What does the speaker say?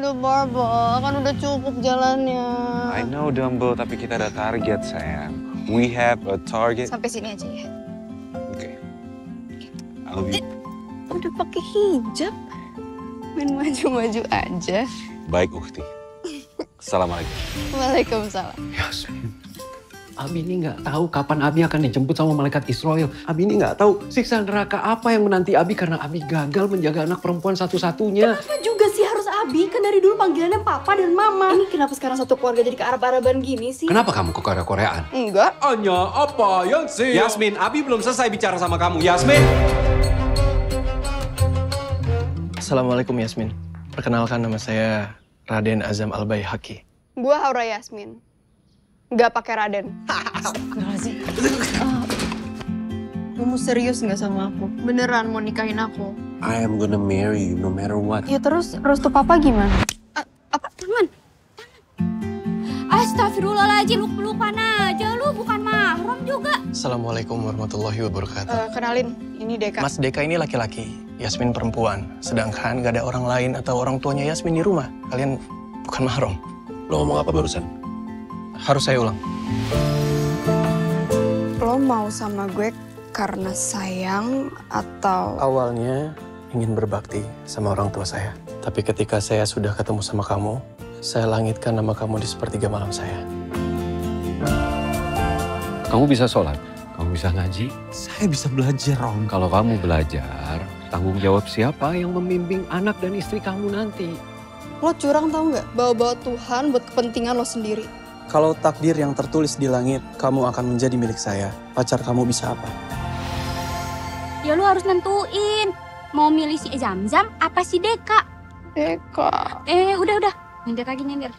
Aduh Barbo, kan udah cukup jalannya. I know Dumbo, tapi kita ada target sayang. We have a target. Sampai sini aja ya. Oke. I love you. Udah pakai hijab. Main maju-maju aja. Baik Ukti. Assalamualaikum. Waalaikumsalam. Yasmin. Abi ini nggak tahu kapan Abi akan dijemput sama malaikat Israel. Abi ini nggak tahu siksa neraka apa yang menanti Abi karena Abi gagal menjaga anak perempuan satu-satunya. Kenapa juga Abi? Kan dari dulu panggilannya Papa dan Mama. Ini kenapa sekarang satu keluarga jadi ke Arab-Araban gini sih? Kenapa kamu ke Korea-Koreaan? Enggak. Hanya apa yang sih? Yasmin, Abi belum selesai bicara sama kamu. Yasmin! Assalamualaikum Yasmin. Perkenalkan nama saya Raden Azam Al Baihaqi. Gua Haura Yasmin. Nggak pakai Raden. Astagfirullahaladzim. Ah. Kamu serius nggak sama aku? Beneran mau nikahin aku? I am gonna marry you no matter what. Ya terus restu papa gimana? apa tangan? Astagfirullahaladzim, lu pelukan aja lu, bukan mahram juga. Assalamualaikum warahmatullahi wabarakatuh. Eh, kenalin, ini Deka. Mas Deka ini laki-laki, Yasmin perempuan. Sedangkan gak ada orang lain atau orang tuanya Yasmin di rumah. Kalian bukan mahram. Lo ngomong apa barusan? Harus saya ulang. Lo mau sama gue karena sayang atau... Awalnya ingin berbakti sama orang tua saya. Tapi ketika saya sudah ketemu sama kamu, saya langitkan nama kamu di sepertiga malam saya. Kamu bisa sholat, kamu bisa ngaji. Saya bisa belajar, Om. Kalau kamu belajar, tanggung jawab siapa yang membimbing anak dan istri kamu nanti? Lo curang tau nggak? Bawa-bawa Tuhan buat kepentingan lo sendiri. Kalau takdir yang tertulis di langit, kamu akan menjadi milik saya. Pacar kamu bisa apa? Ya lu harus nentuin. Mau milih si Zamzam apa si Deka? Deka. Eh udah udah, nyindir lagi nyindir.